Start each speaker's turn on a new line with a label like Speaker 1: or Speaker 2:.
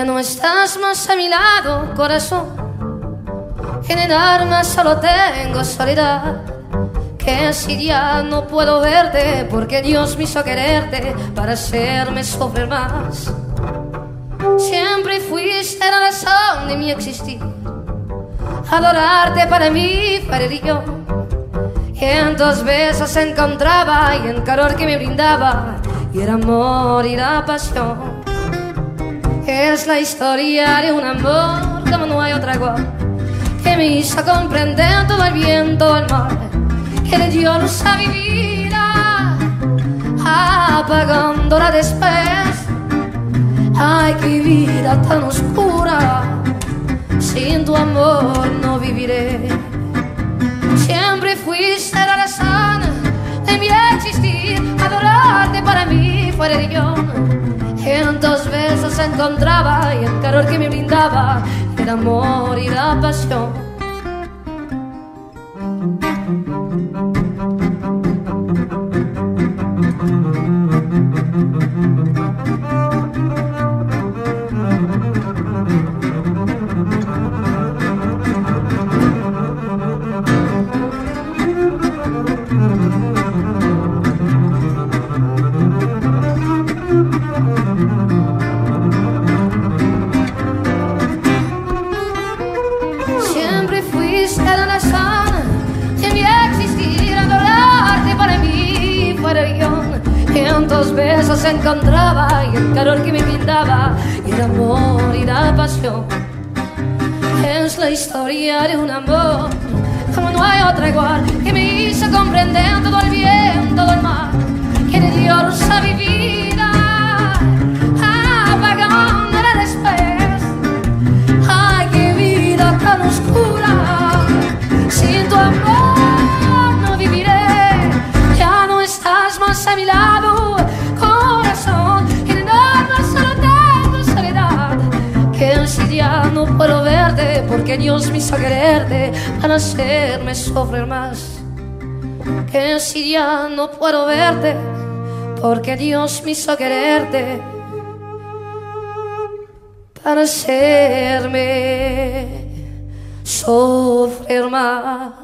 Speaker 1: Ya no estás más a mi lado, corazón. En el alma solo tengo soledad. Que si ya no puedo verte, porque Dios me hizo quererte para hacerme sufrir más. Siempre fuiste la razón de mi existir. Adorarte para mí fue. Y en tus besos encontraba y el calor que me brindaba, y el amor y la pasión. Es la historia de un amor como no hay otra igual Que me hizo comprender todo el bien, todo el mal Que le dio luz a mi vida Apagándola después. Ay, qué vida tan oscura Sin tu amor no viviré. Siempre fuiste la razón de mi existir Adorarte para mí fue religión en tus besos se encontraba y el calor que me brindaba el amor y la pasión. Encontraba y el calor que me brindaba y el amor y la pasión. Es la historia de un amor como no hay otra igual que me hizo comprender todo el bien, todo el mal que le dio a mi vida, apagándola después. Ay, qué vida tan oscura. Sin tu amor no viviré. Ya no estás más a mi lado, porque Dios me hizo quererte para hacerme sufrir más. Que si ya no puedo verte, porque Dios me hizo quererte para hacerme sufrir más.